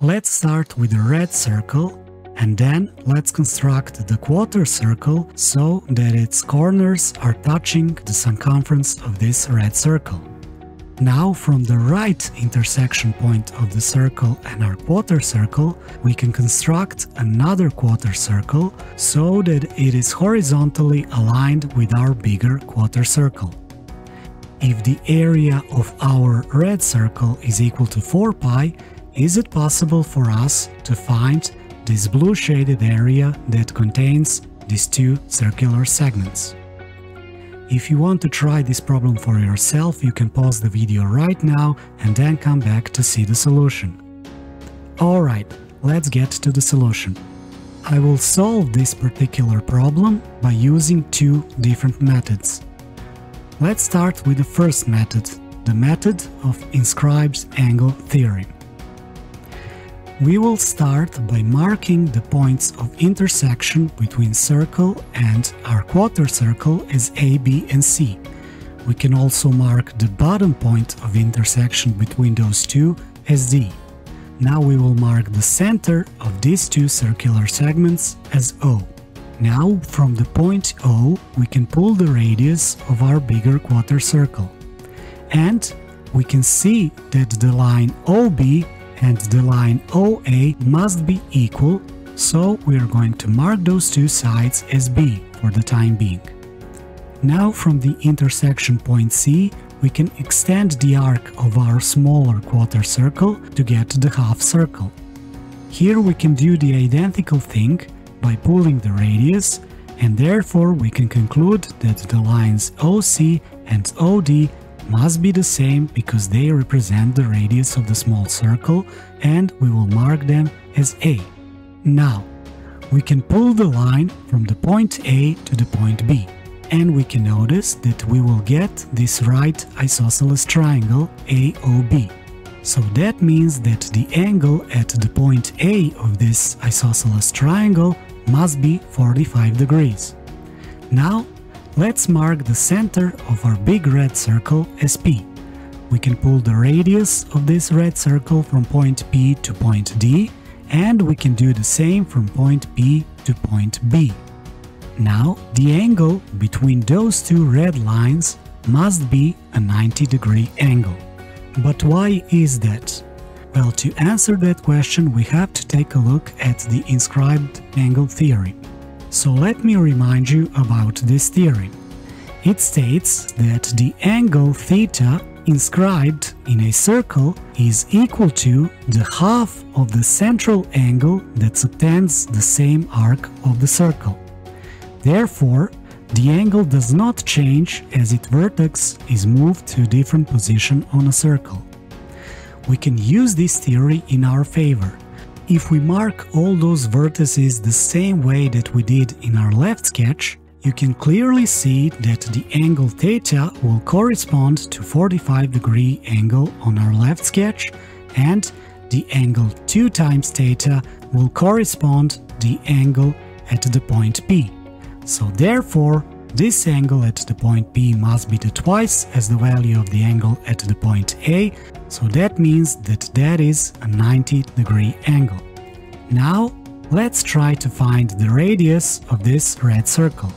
Let's start with the red circle and then let's construct the quarter circle so that its corners are touching the circumference of this red circle. Now from the right intersection point of the circle and our quarter circle, we can construct another quarter circle so that it is horizontally aligned with our bigger quarter circle. If the area of our red circle is equal to 4 pi, is it possible for us to find this blue shaded area that contains these two circular segments? If you want to try this problem for yourself, you can pause the video right now and then come back to see the solution. Alright, let's get to the solution. I will solve this particular problem by using two different methods. Let's start with the first method, the method of inscribed angle theorem. We will start by marking the points of intersection between circle and our quarter circle as A, B and C. We can also mark the bottom point of intersection between those two as D. Now we will mark the center of these two circular segments as O. Now from the point O we can pull the radius of our bigger quarter circle. And we can see that the line OB and the line OA must be equal, so we are going to mark those two sides as B for the time being. Now from the intersection point C, we can extend the arc of our smaller quarter circle to get the half circle. Here we can do the identical thing by pulling the radius and therefore we can conclude that the lines OC and OD must be the same because they represent the radius of the small circle and we will mark them as A. Now, we can pull the line from the point A to the point B and we can notice that we will get this right isosceles triangle AOB. So that means that the angle at the point A of this isosceles triangle must be 45 degrees. Now Let's mark the center of our big red circle as P. We can pull the radius of this red circle from point P to point D, and we can do the same from point P to point B. Now, the angle between those two red lines must be a 90 degree angle. But why is that? Well, to answer that question we have to take a look at the inscribed angle theory. So let me remind you about this theorem. It states that the angle theta inscribed in a circle is equal to the half of the central angle that subtends the same arc of the circle. Therefore, the angle does not change as its vertex is moved to a different position on a circle. We can use this theory in our favor if we mark all those vertices the same way that we did in our left sketch, you can clearly see that the angle theta will correspond to 45 degree angle on our left sketch and the angle 2 times theta will correspond the angle at the point P. So therefore, this angle at the point P must be the twice as the value of the angle at the point A, so that means that that is a 90 degree angle. Now, let's try to find the radius of this red circle.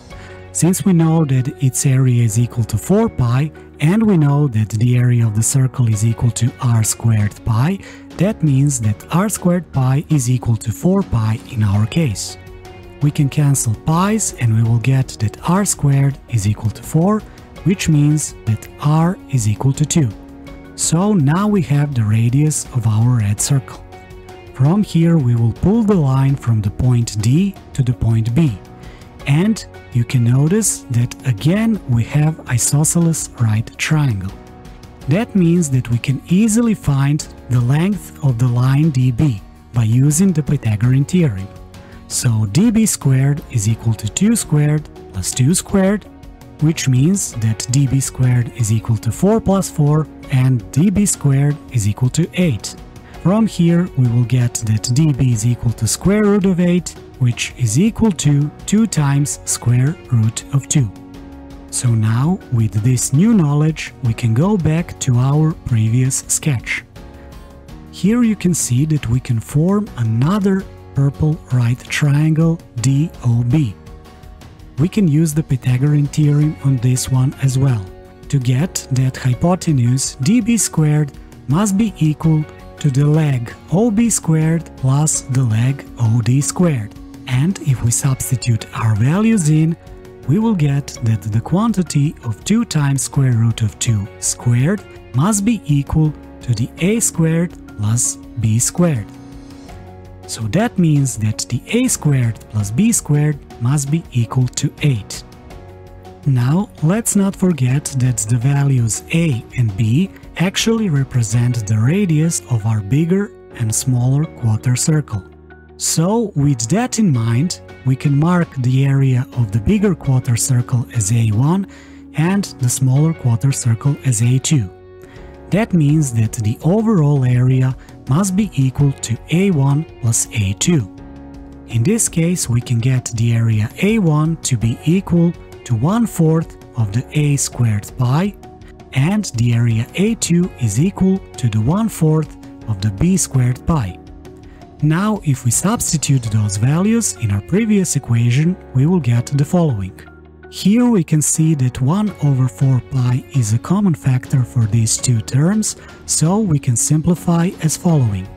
Since we know that its area is equal to 4 pi, and we know that the area of the circle is equal to r squared pi, that means that r squared pi is equal to 4 pi in our case. We can cancel pi's and we will get that r squared is equal to 4, which means that r is equal to 2. So now we have the radius of our red circle. From here we will pull the line from the point D to the point B. And you can notice that again we have isosceles right triangle. That means that we can easily find the length of the line DB by using the Pythagorean theorem. So db squared is equal to 2 squared plus 2 squared, which means that db squared is equal to 4 plus 4 and db squared is equal to 8. From here we will get that db is equal to square root of 8, which is equal to 2 times square root of 2. So now, with this new knowledge, we can go back to our previous sketch. Here you can see that we can form another purple right triangle DOB. We can use the Pythagorean theorem on this one as well, to get that hypotenuse dB squared must be equal to the leg OB squared plus the leg OD squared. And if we substitute our values in, we will get that the quantity of 2 times square root of 2 squared must be equal to the a squared plus b squared. So that means that the a squared plus b squared must be equal to 8. Now, let's not forget that the values a and b actually represent the radius of our bigger and smaller quarter circle. So, with that in mind, we can mark the area of the bigger quarter circle as A1 and the smaller quarter circle as A2. That means that the overall area must be equal to A1 plus A2. In this case, we can get the area A1 to be equal to 1 fourth of the A squared pi and the area A2 is equal to the 1 fourth of the B squared pi. Now, if we substitute those values in our previous equation, we will get the following. Here we can see that 1 over 4 pi is a common factor for these two terms, so we can simplify as following.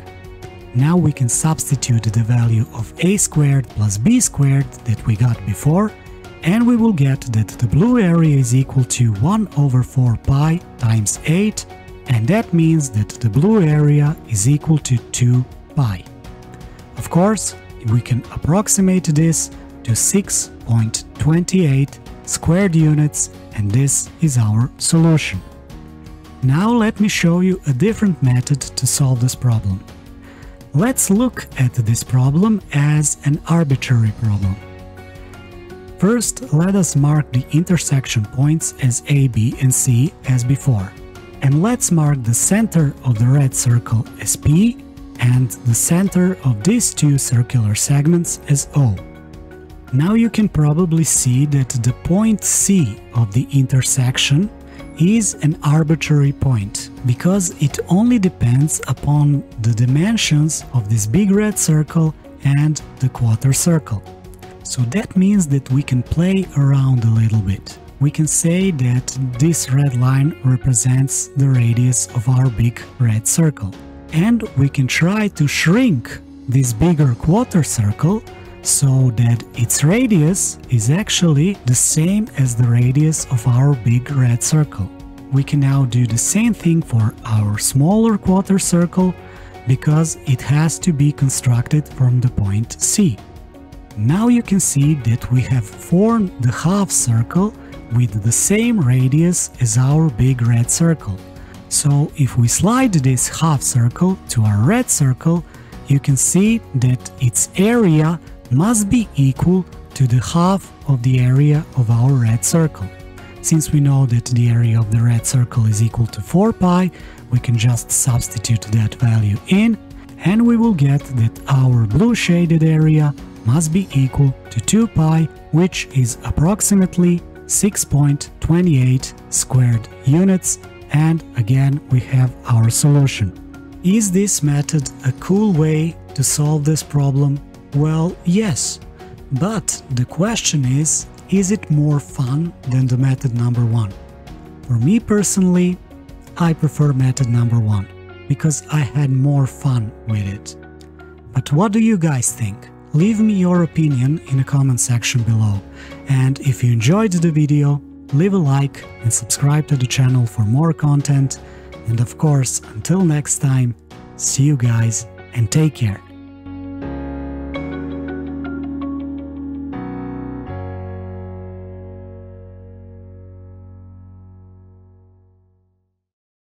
Now we can substitute the value of a squared plus b squared that we got before, and we will get that the blue area is equal to 1 over 4 pi times 8, and that means that the blue area is equal to 2 pi. Of course, we can approximate this to 6.28 squared units and this is our solution. Now let me show you a different method to solve this problem. Let's look at this problem as an arbitrary problem. First, let us mark the intersection points as A, B and C as before. And let's mark the center of the red circle as P and the center of these two circular segments as O. Now you can probably see that the point C of the intersection is an arbitrary point, because it only depends upon the dimensions of this big red circle and the quarter circle. So that means that we can play around a little bit. We can say that this red line represents the radius of our big red circle and we can try to shrink this bigger quarter circle so that its radius is actually the same as the radius of our big red circle. We can now do the same thing for our smaller quarter circle because it has to be constructed from the point C. Now you can see that we have formed the half circle with the same radius as our big red circle. So if we slide this half circle to our red circle, you can see that its area must be equal to the half of the area of our red circle. Since we know that the area of the red circle is equal to 4 pi, we can just substitute that value in and we will get that our blue shaded area must be equal to 2 pi, which is approximately 6.28 squared units and again we have our solution. Is this method a cool way to solve this problem? Well, yes, but the question is, is it more fun than the method number one? For me personally, I prefer method number one, because I had more fun with it. But what do you guys think? Leave me your opinion in the comment section below, and if you enjoyed the video, leave a like and subscribe to the channel for more content. And of course, until next time, see you guys and take care.